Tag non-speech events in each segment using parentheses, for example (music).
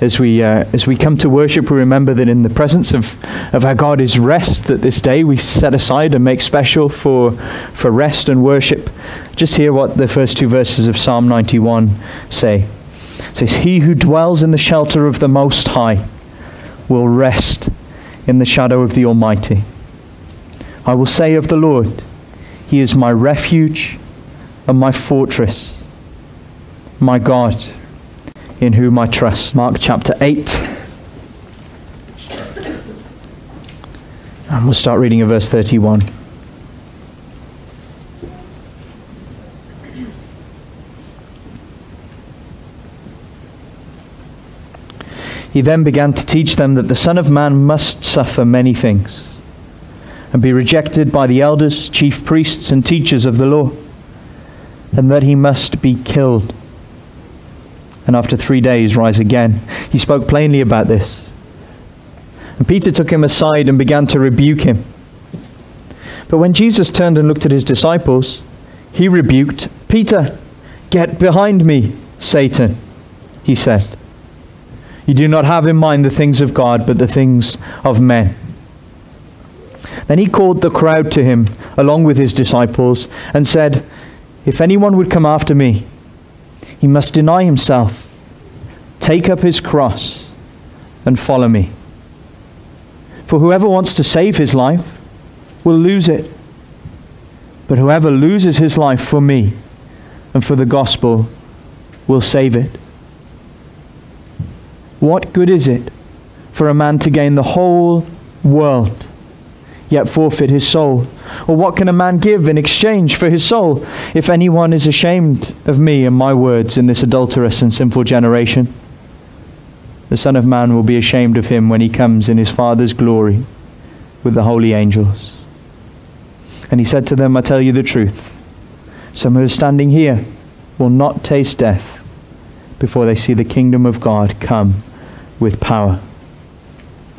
as we, uh, as we come to worship, we remember that in the presence of, of our God is rest, that this day we set aside and make special for, for rest and worship. Just hear what the first two verses of Psalm 91 say. It says, He who dwells in the shelter of the Most High will rest in the shadow of the Almighty. I will say of the Lord, He is my refuge and my fortress, my God in whom I trust. Mark chapter 8. And we'll start reading at verse 31. He then began to teach them that the Son of Man must suffer many things and be rejected by the elders, chief priests, and teachers of the law, and that he must be killed and after three days rise again. He spoke plainly about this. And Peter took him aside and began to rebuke him. But when Jesus turned and looked at his disciples, he rebuked Peter. Get behind me, Satan, he said. You do not have in mind the things of God, but the things of men. Then he called the crowd to him, along with his disciples, and said, If anyone would come after me, he must deny himself, take up his cross, and follow me. For whoever wants to save his life will lose it. But whoever loses his life for me and for the gospel will save it. What good is it for a man to gain the whole world, yet forfeit his soul? Or what can a man give in exchange for his soul? If anyone is ashamed of me and my words in this adulterous and sinful generation, the Son of Man will be ashamed of him when he comes in his Father's glory with the holy angels. And he said to them, I tell you the truth. Some who are standing here will not taste death before they see the kingdom of God come with power.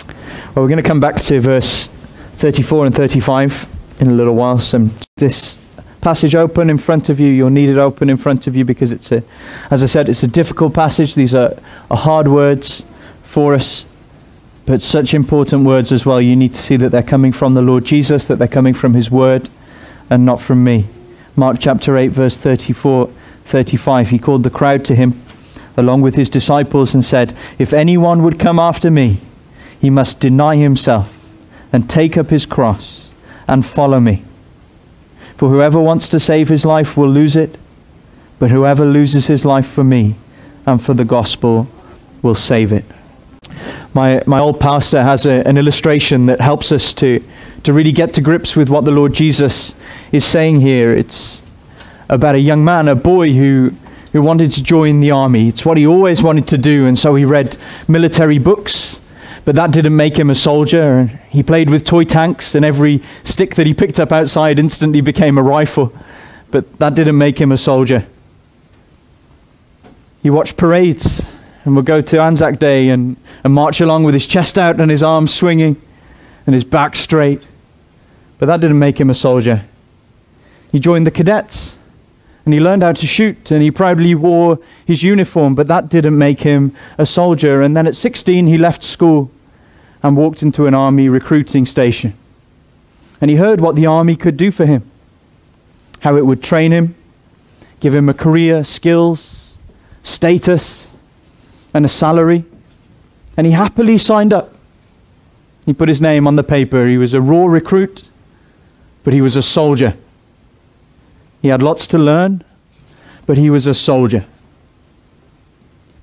Well, we're going to come back to verse 34 and 35 in a little while. Some this passage open in front of you. You'll need it open in front of you because it's a, as I said, it's a difficult passage. These are, are hard words for us, but such important words as well. You need to see that they're coming from the Lord Jesus, that they're coming from His Word, and not from me. Mark chapter 8, verse 34, 35. He called the crowd to him along with his disciples and said, If anyone would come after me, he must deny himself and take up his cross and follow me. For whoever wants to save his life will lose it, but whoever loses his life for me and for the gospel will save it. My, my old pastor has a, an illustration that helps us to, to really get to grips with what the Lord Jesus is saying here. It's about a young man, a boy who, who wanted to join the army. It's what he always wanted to do, and so he read military books but that didn't make him a soldier. He played with toy tanks, and every stick that he picked up outside instantly became a rifle. But that didn't make him a soldier. He watched parades and would go to Anzac Day and, and march along with his chest out and his arms swinging and his back straight. But that didn't make him a soldier. He joined the cadets and he learned how to shoot and he proudly wore his uniform, but that didn't make him a soldier. And then at 16, he left school and walked into an army recruiting station. And he heard what the army could do for him, how it would train him, give him a career, skills, status, and a salary. And he happily signed up. He put his name on the paper. He was a raw recruit, but he was a soldier. He had lots to learn, but he was a soldier.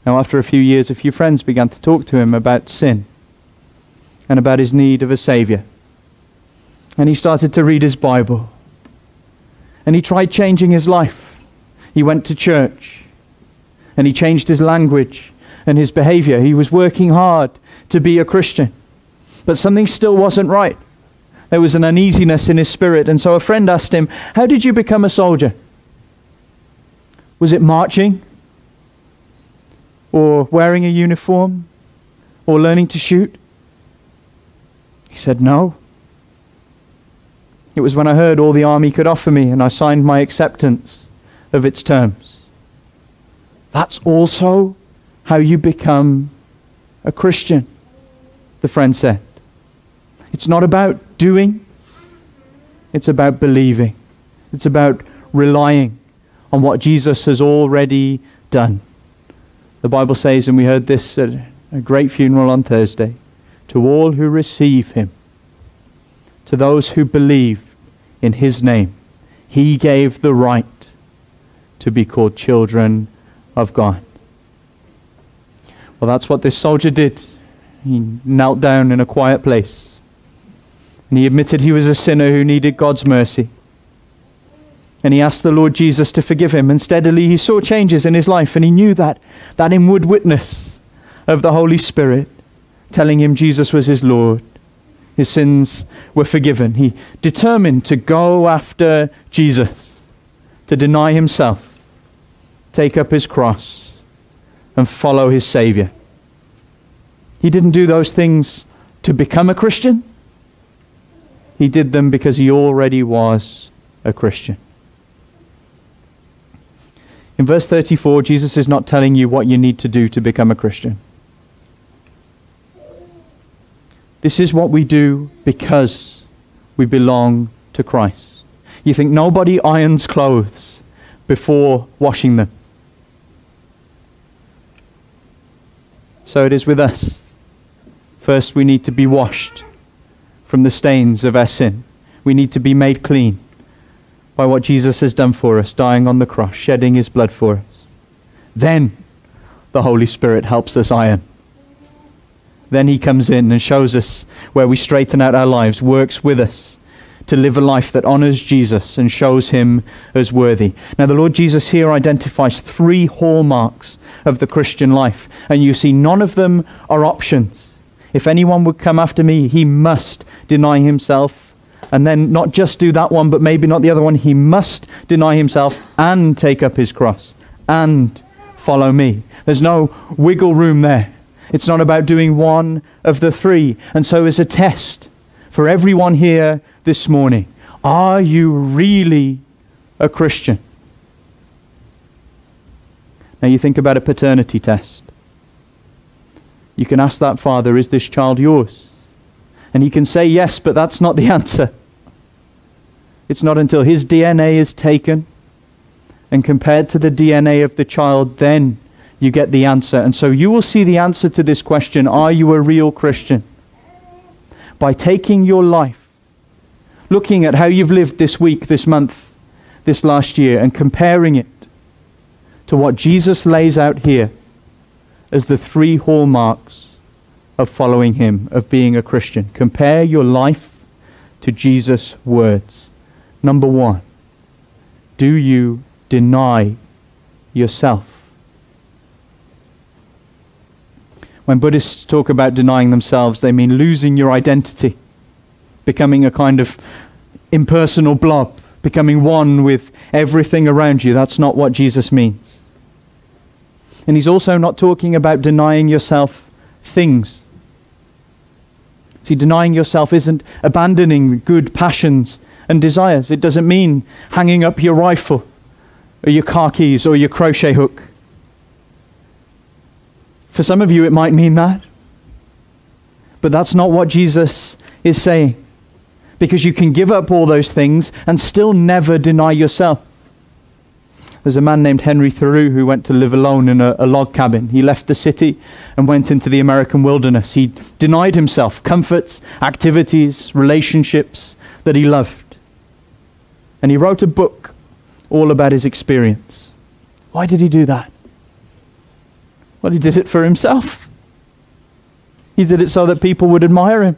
Now, after a few years, a few friends began to talk to him about sin and about his need of a Savior. And he started to read his Bible. And he tried changing his life. He went to church. And he changed his language and his behavior. He was working hard to be a Christian. But something still wasn't right. There was an uneasiness in his spirit. And so a friend asked him, How did you become a soldier? Was it marching? Or wearing a uniform? Or learning to shoot? He said, No. It was when I heard all the army could offer me and I signed my acceptance of its terms. That's also how you become a Christian, the friend said. It's not about doing, it's about believing. It's about relying on what Jesus has already done. The Bible says, and we heard this at a great funeral on Thursday, to all who receive him, to those who believe in his name, he gave the right to be called children of God. Well, that's what this soldier did. He knelt down in a quiet place. And he admitted he was a sinner who needed God's mercy. And he asked the Lord Jesus to forgive him. And steadily he saw changes in his life. And he knew that, that inward witness of the Holy Spirit telling him Jesus was his Lord. His sins were forgiven. He determined to go after Jesus, to deny himself, take up his cross, and follow his Savior. He didn't do those things to become a Christian. He did them because he already was a Christian. In verse 34, Jesus is not telling you what you need to do to become a Christian. This is what we do because we belong to Christ. You think nobody irons clothes before washing them. So it is with us. First, we need to be washed from the stains of our sin. We need to be made clean by what Jesus has done for us, dying on the cross, shedding his blood for us. Then the Holy Spirit helps us iron. Then he comes in and shows us where we straighten out our lives, works with us to live a life that honors Jesus and shows him as worthy. Now, the Lord Jesus here identifies three hallmarks of the Christian life, and you see none of them are options. If anyone would come after me, he must deny himself. And then not just do that one, but maybe not the other one. He must deny himself and take up his cross and follow me. There's no wiggle room there. It's not about doing one of the three. And so, as a test for everyone here this morning, are you really a Christian? Now, you think about a paternity test. You can ask that father, Is this child yours? And he can say yes, but that's not the (laughs) answer. It's not until his DNA is taken and compared to the DNA of the child, then you get the answer. And so you will see the answer to this question Are you a real Christian? By taking your life, looking at how you've lived this week, this month, this last year, and comparing it to what Jesus lays out here as the three hallmarks of following him, of being a Christian. Compare your life to Jesus' words. Number one, do you deny yourself? When Buddhists talk about denying themselves, they mean losing your identity, becoming a kind of impersonal blob, becoming one with everything around you. That's not what Jesus means. And he's also not talking about denying yourself things. See, denying yourself isn't abandoning good passions and desires. It doesn't mean hanging up your rifle or your car keys or your crochet hook. For some of you, it might mean that. But that's not what Jesus is saying. Because you can give up all those things and still never deny yourself. There's a man named Henry Thoreau who went to live alone in a, a, log cabin. He left the city and went into the American wilderness. He denied himself comforts, activities, relationships that he loved. And he wrote a book all about his experience. Why did he do that? Well, he did it for himself. He did it so that people would admire him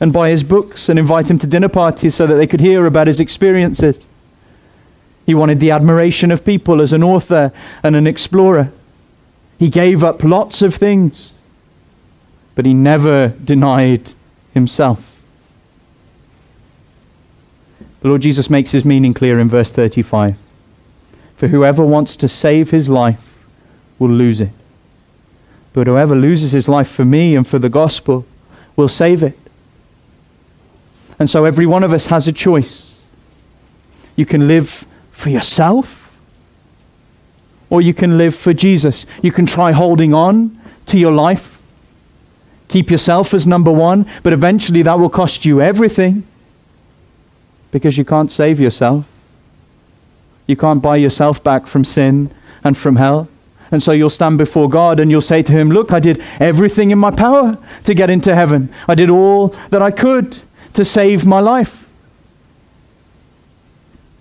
and buy his books and invite him to dinner parties so that they could hear about his experiences. He wanted the admiration of people as an author and an explorer. He gave up lots of things, but he never denied himself. The Lord Jesus makes his meaning clear in verse 35. For whoever wants to save his life will lose it. But whoever loses his life for me and for the gospel will save it. And so every one of us has a choice. You can live for yourself, or you can live for Jesus. You can try holding on to your life Keep yourself as number one, but eventually that will cost you everything because you can't save yourself. You can't buy yourself back from sin and from hell. And so you'll stand before God and you'll say to Him, Look, I did everything in my power to get into heaven. I did all that I could to save my life.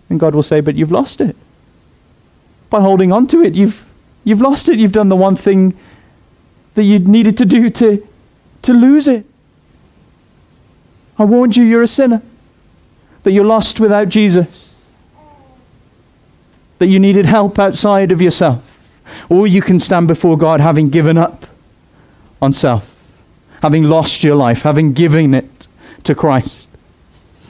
And God will say, But you've lost it. By holding on to it, you've, you've lost it. You've done the one thing that you needed to do to, to lose it. I warned you, you're a sinner, that you're lost without Jesus, that you needed help outside of yourself. Or you can stand before God having given up on self, having lost your life, having given it to Christ.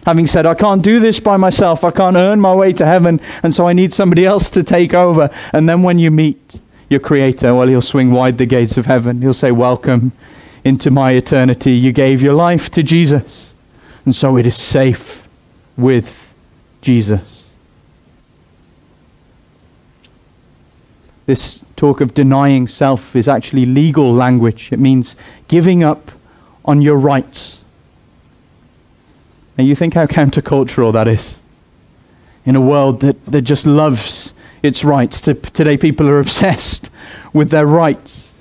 Having said, I can't do this by myself, I can't earn my way to heaven, and so I need somebody else to take over. And then when you meet your Creator, well, He'll swing wide the gates of heaven. He'll say, Welcome into my eternity. You gave your life to Jesus, and so it is safe with Jesus. This talk of denying self is actually legal language. It means giving up on your rights. And you think how countercultural that is. In a world that, that just loves its rights. Today, people are (laughs) obsessed with their rights.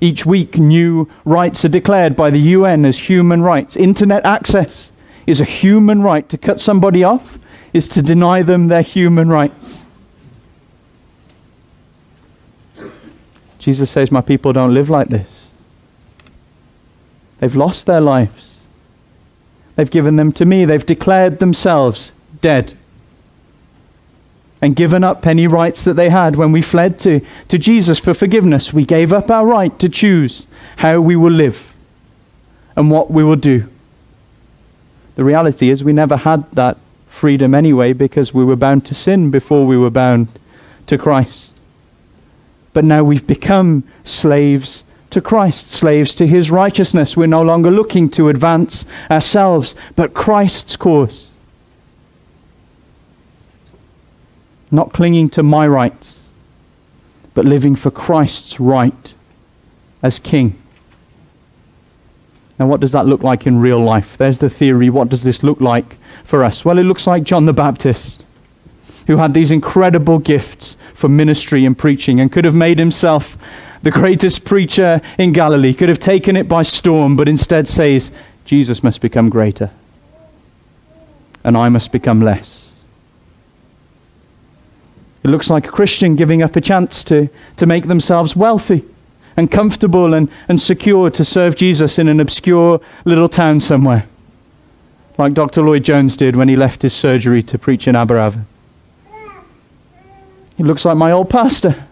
Each week, new rights are declared by the UN as human rights. Internet access is a human right. To cut somebody off is to deny them their human rights. Jesus says, My people don't live like this. They've lost their lives. They've given them to me. They've declared themselves dead and given up any rights that they had when we fled to, to Jesus for forgiveness. We gave up our right to choose how we will live and what we will do. The reality is, we never had that freedom anyway because we were bound to sin before we were bound to Christ. But now we've become slaves to Christ, slaves to his righteousness. We're no longer looking to advance ourselves, but Christ's cause. Not clinging to my rights, but living for Christ's right as King. Now, what does that look like in real life? There's the theory. What does this look like for us? Well, it looks like John the Baptist, who had these incredible gifts for ministry and preaching and could have made himself the greatest preacher in Galilee, could have taken it by storm, but instead says, Jesus must become greater and I must become less. It looks like a Christian giving up a chance to, to make themselves wealthy and comfortable and, and secure to serve Jesus in an obscure little town somewhere, like Dr. Lloyd Jones did when he left his surgery to preach in Aberavon. He looks like my old pastor.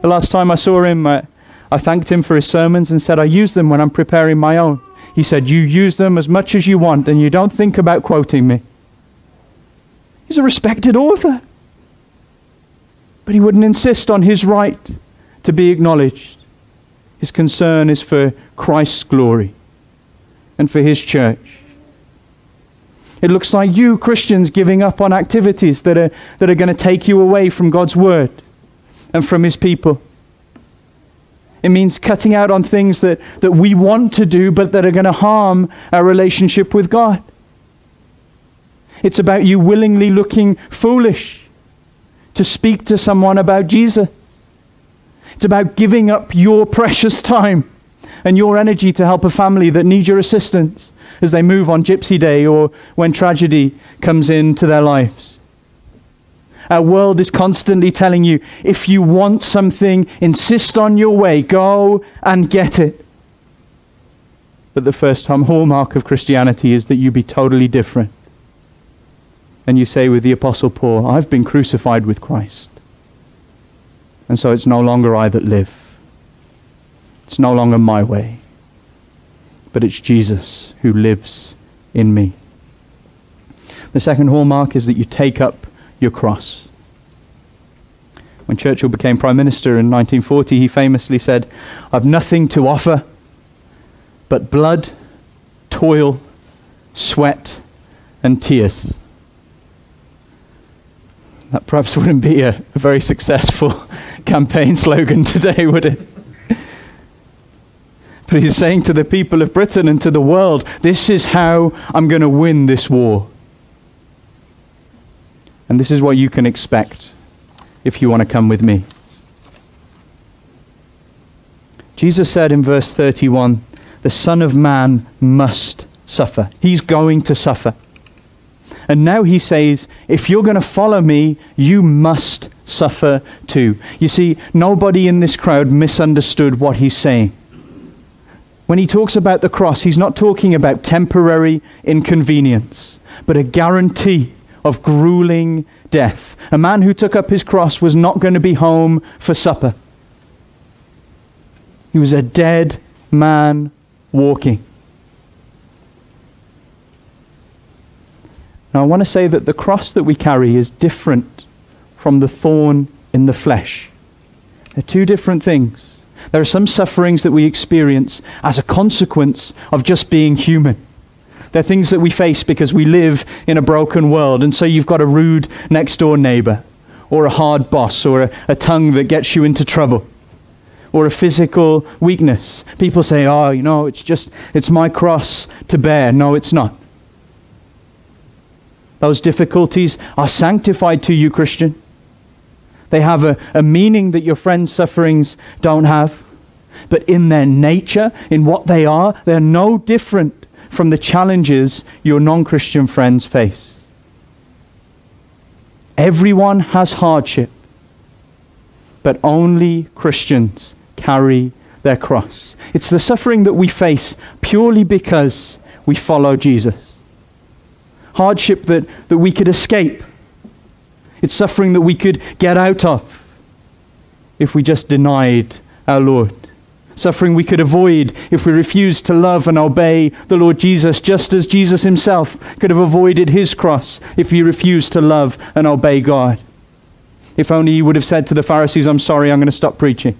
The last time I saw him, I, I thanked him for his sermons and said, I use them when I'm preparing my own. He said, You use them as much as you want and you don't think about quoting me. He's a respected author. But he wouldn't insist on his right to be acknowledged. His concern is for Christ's glory and for his church. It looks like you, Christians, giving up on activities that are, that are going to take you away from God's word and from his people. It means cutting out on things that, that we want to do but that are going to harm our relationship with God. It's about you willingly looking foolish to speak to someone about Jesus. It's about giving up your precious time and your energy to help a family that needs your assistance as they move on Gypsy Day or when tragedy comes into their lives. Our world is constantly telling you if you want something, insist on your way, go and get it. But the first hallmark of Christianity is that you be totally different. And you say with the Apostle Paul, I've been crucified with Christ. And so it's no longer I that live. It's no longer my way but it's Jesus who lives in me. The second hallmark is that you take up your cross. When Churchill became Prime Minister in 1940, he famously said, I've nothing to offer but blood, toil, sweat, and tears. That perhaps (laughs) wouldn't be a, a very successful (laughs) campaign slogan today, would it? (laughs) But he's saying to the people of Britain and to the world, this is how I'm going to win this war. And this is what you can expect if you want to come with me. Jesus said in verse 31 the Son of Man must suffer. He's going to suffer. And now he says, if you're going to follow me, you must suffer too. You see, nobody in this crowd misunderstood what he's saying. When he talks about the cross, he's not talking about temporary inconvenience, but a guarantee of grueling death. A man who took up his cross was not going to be home for supper. He was a dead man walking. Now, I want to say that the cross that we carry is different from the thorn in the flesh. They're two different things. There are some sufferings that we experience as a consequence of just being human. They're things that we face because we live in a broken world, and so you've got a rude next door neighbor, or a hard boss, or a, a tongue that gets you into trouble or a physical weakness. People say, oh, you know, it's just, it's my cross to bear. No, it's not. Those difficulties are sanctified to you, Christian. They have a, a meaning that your friends' sufferings don't have. But in their nature, in what they are, they're no different from the challenges your non Christian friends face. Everyone has hardship, but only Christians carry their cross. It's the suffering that we face purely because we follow Jesus hardship that, that we could escape. It's suffering that we could get out of if we just denied our Lord. Suffering we could avoid if we refused to love and obey the Lord Jesus, just as Jesus himself could have avoided his cross if he refused to love and obey God. If only he would have said to the Pharisees, I'm sorry, I'm going to stop preaching.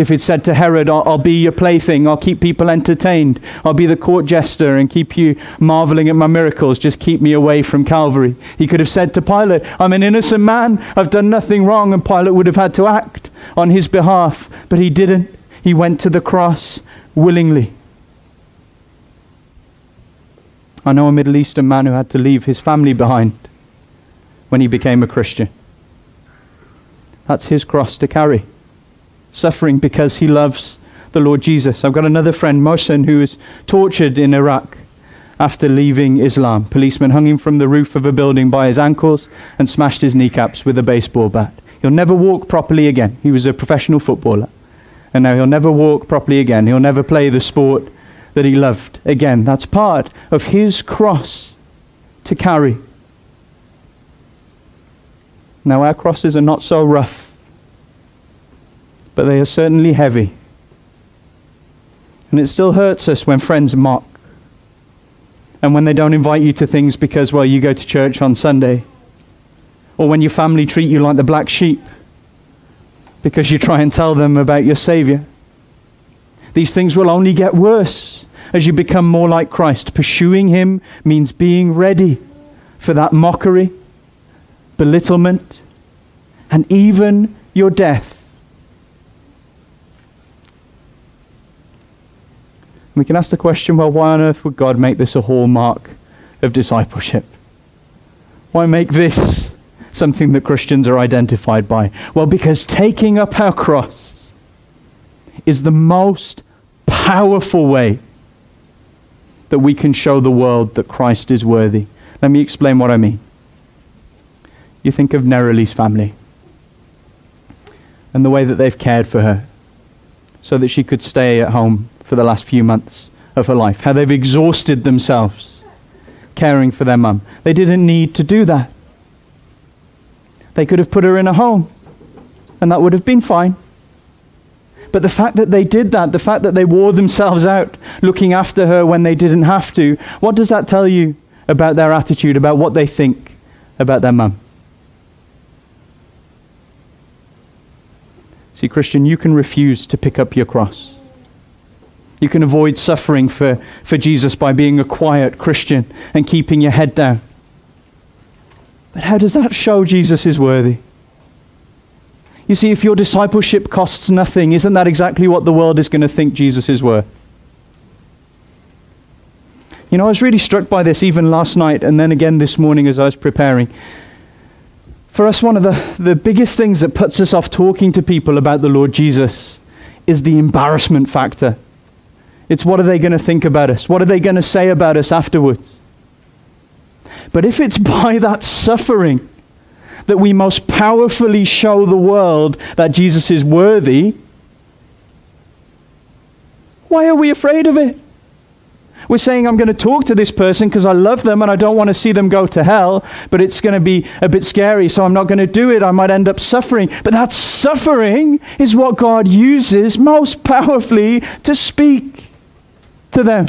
If he'd said to Herod, I'll, I'll, be your plaything, I'll keep people entertained, I'll be the court jester and keep you marveling at my miracles, just keep me away from Calvary. He could have said to Pilate, I'm an innocent man, I've done nothing wrong, and Pilate would have had to act on his behalf. But he didn't. He went to the cross willingly. I know a Middle Eastern man who had to leave his family behind when he became a Christian. That's his cross to carry suffering because he loves the Lord Jesus. I've got another friend, Mohsen, who was tortured in Iraq after leaving Islam. Policemen hung him from the roof of a building by his ankles and smashed his kneecaps with a baseball bat. He'll never walk properly again. He was a professional footballer. And now he'll never walk properly again. He'll never play the sport that he loved again. That's part of his cross to carry. Now, our crosses are not so rough but they are certainly heavy. And it still hurts us when friends mock. And when they don't invite you to things because, well, you go to church on Sunday. Or when your family treat you like the black sheep because you try and tell them about your Savior. These things will only get worse as you become more like Christ. Pursuing Him means being ready for that mockery, belittlement, and even your death. We can ask the question well, why on earth would God make this a hallmark of discipleship? Why make this something that Christians are identified by? Well, because taking up our cross is the most powerful way that we can show the world that Christ is worthy. Let me explain what I mean. You think of Nerili's family and the way that they've cared for her so that she could stay at home for the last few months of her life, how they've exhausted themselves caring for their mum. They didn't need to do that. They could have put her in a home, and that would have been fine. But the fact that they did that, the fact that they wore themselves out looking after her when they didn't have to, what does that tell you about their attitude, about what they think about their mum? See, Christian, you can refuse to pick up your cross. You can avoid suffering for, for Jesus by being a quiet Christian and keeping your head down. But how does that show Jesus is worthy? You see, if your discipleship costs nothing, isn't that exactly what the world is going to think Jesus is worth? You know, I was really struck by this even last night and then again this morning as I was preparing. For us, one of the, the biggest things that puts us off talking to people about the Lord Jesus is the embarrassment factor. It's what are they going to think about us? What are they going to say about us afterwards? But if it's (laughs) by that suffering that we most powerfully show the world that Jesus is worthy, why are we afraid of it? We're saying, I'm going to talk to this person because I love them and I don't want to see them go to hell, but it's going to be a bit scary, so I'm not going to do it. I might end up suffering. But that suffering is what God uses most powerfully to speak to them.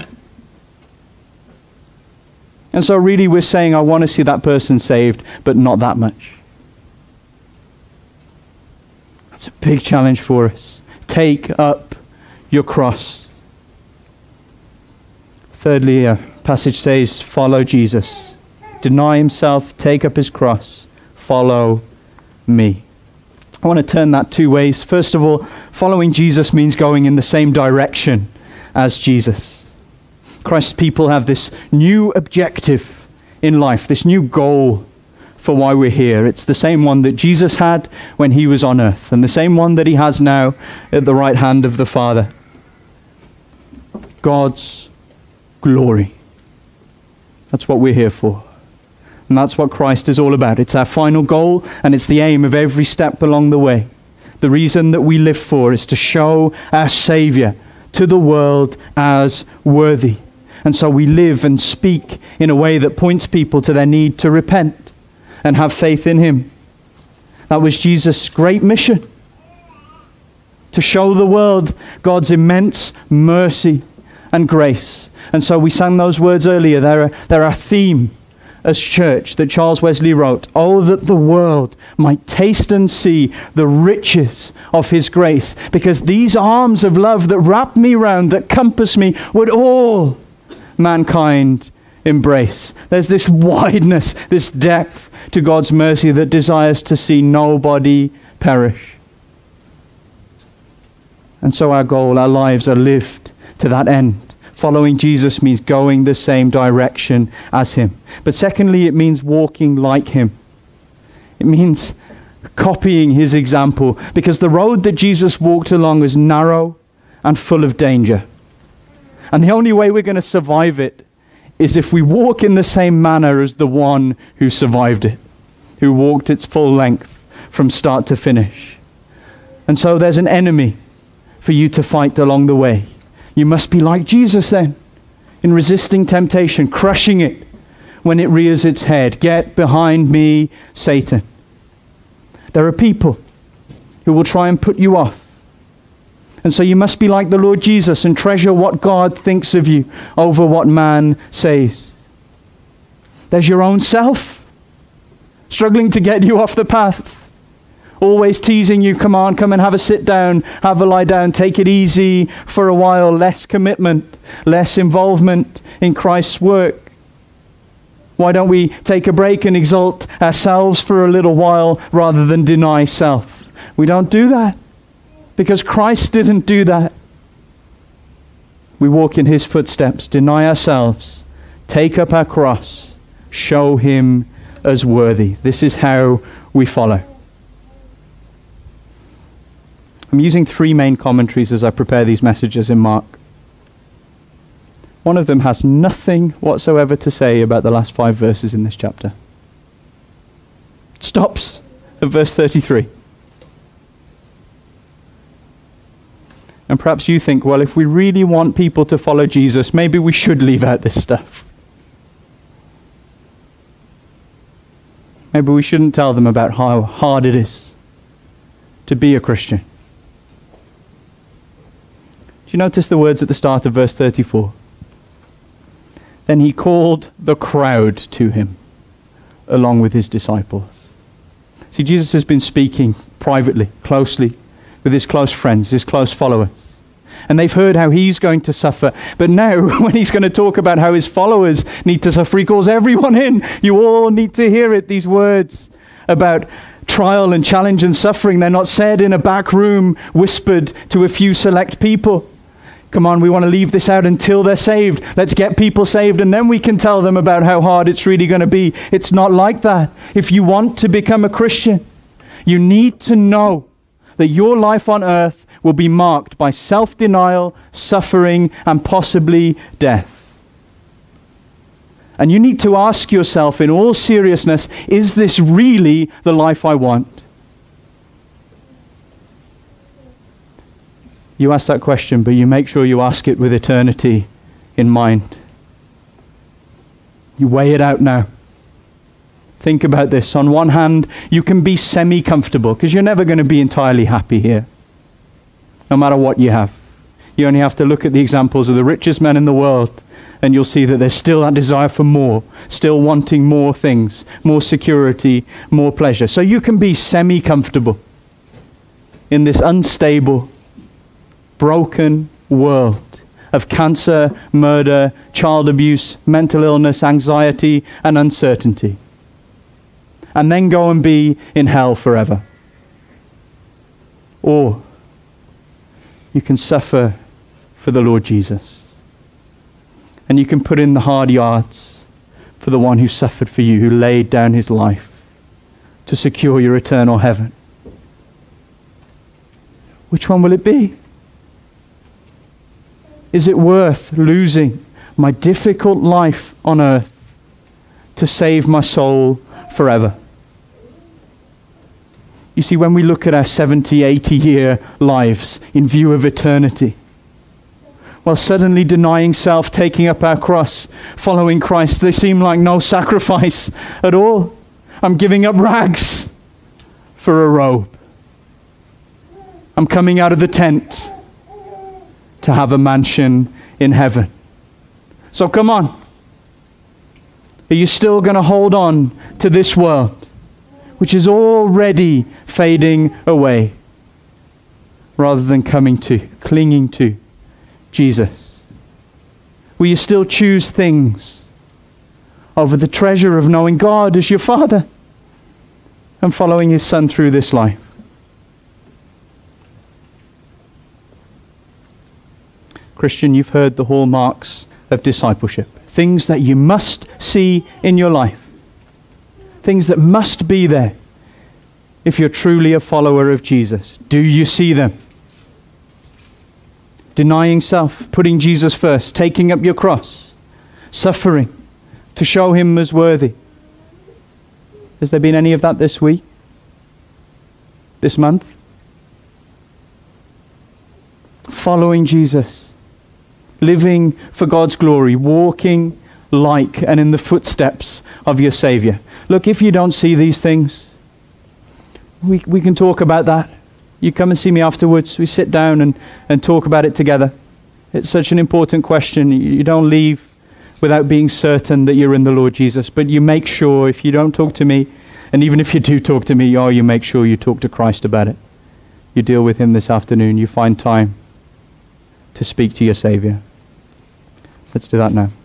And so, really, we're saying, I want to see that person saved, but not that much. That's a big challenge for us. Take up your cross. Thirdly, a passage says, follow Jesus. Deny himself, take up his cross, follow me. I want to turn that two ways. First of all, following Jesus means going in the same direction as Jesus. Christ's people have this new objective in life, this new goal for why we're here. It's the same one that Jesus had when he was on earth, and the same one that he has now at the right hand of the Father. God's glory. That's what we're here for. And that's what Christ is all about. It's our final goal, and it's the aim of every step along the way. The reason that we live for is to show our Savior to the world as worthy. And so we live and speak in a way that points people to their need to repent and have faith in Him. That was Jesus' great mission to show the world God's immense mercy and grace and so we sang those words earlier. They're, a, they're our theme as church that Charles Wesley wrote. Oh, that the world might taste and see the riches of his grace, because these arms of love that wrap me round, that compass me, would all mankind embrace. There's this wideness, this depth to God's mercy that desires to see nobody perish. And so our goal, our lives are lived to that end. Following Jesus means going the same direction as him. But secondly, it means walking like him. It means copying his example because the road that Jesus walked along was narrow and full of danger. And the only way we're going to survive it is if we walk in the same manner as the one who survived it, who walked its full length from start to finish. And so there's an enemy for you to fight along the way. You must be like Jesus then, in resisting temptation, crushing it when it rears its head. Get behind me, Satan. There are people who will try and put you off. And so you must be like the Lord Jesus and treasure what God thinks of you over what man says. There's your own self struggling to get you off the path always teasing you, come on, come and have a sit down, have a lie down, take it easy for a while, less commitment, less involvement in Christ's work. Why don't we take a break and exalt ourselves for a little while rather than deny self? We don't do that because Christ didn't do that. We walk in his footsteps, deny ourselves, take up our cross, show him as worthy. This is how we follow. I'm using three main commentaries as I prepare these messages in Mark. One of them has nothing whatsoever to say about the last five verses in this chapter. Stops at verse 33. And perhaps you think, well, if we really want people to follow Jesus, maybe we should leave out this stuff. Maybe we shouldn't tell them about how hard it is to be a Christian. Do you notice the words at the start of verse 34? Then he called the crowd to him along with his disciples. See, Jesus has been speaking privately, closely, with his close friends, his close followers. And they've heard how he's going to suffer. But now, (laughs) when he's going to talk about how his followers need to suffer, he calls everyone in. You all need to hear it, these words about trial and challenge and suffering. They're not said in a back room, whispered to a few select people. Come on, we want to leave this out until they're saved. Let's get people saved, and then we can tell them about how hard it's really going to be. It's not like that. If you want to become a Christian, you need to know that your life on earth will be marked by self denial, suffering, and possibly death. And you need to ask yourself in all seriousness is this really the life I want? You ask that question, but you make sure you ask it with eternity in mind. You weigh it out now. Think about this. On one hand, you can be semi comfortable because you're never going to be entirely happy here, no matter what you have. You only have to look at the examples of the richest men in the world, and you'll see that there's still that desire for more, still wanting more things, more security, more pleasure. So you can be semi comfortable in this unstable, broken world of cancer, murder, child abuse, mental illness, anxiety, and uncertainty. And then go and be in hell forever. Or you can suffer for the Lord Jesus. And you can put in the hard yards for the one who suffered for you, who laid down his life to secure your eternal heaven. Which one will it be? Is it worth losing my difficult life on earth to save my soul forever? You see, when we look at our 70, 80 year lives in view of eternity, while suddenly denying self, taking up our cross, following Christ, they seem like no sacrifice at all. I'm giving up rags for a robe. I'm coming out of the tent to have a mansion in heaven. So come on. Are you still going to hold on to this world, which is already fading away, rather than coming to, clinging to Jesus? Will you still choose things over the treasure of knowing God as your Father and following His Son through this life? Christian, you've heard the hallmarks of discipleship. Things that you must see in your life. Things that must be there if you're truly a follower of Jesus. Do you see them? Denying self, putting Jesus first, taking up your cross, suffering to show him as worthy. Has there been any of that this week? This month? Following Jesus living for God's glory, walking like and in the footsteps of your Savior. Look, if you don't see these things, we, we can talk about that. You come and see me afterwards. We sit down and, and talk about it together. It's such an important question. You don't leave without being certain that you're in the Lord Jesus. But you make sure, if you don't talk to me, and even if you do talk to me, oh, you make sure you talk to Christ about it. You deal with Him this afternoon. You find time to speak to your Savior. Let's do that now.